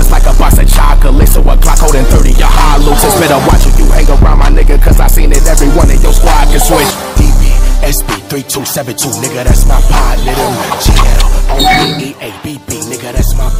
breakfast like a box of chocolates, So a Glock holding 30 your hollows. It's better watch who you hang around, my nigga, cause I seen it. Everyone in your squad can switch. DB, SB, 3272, nigga, that's my pod, little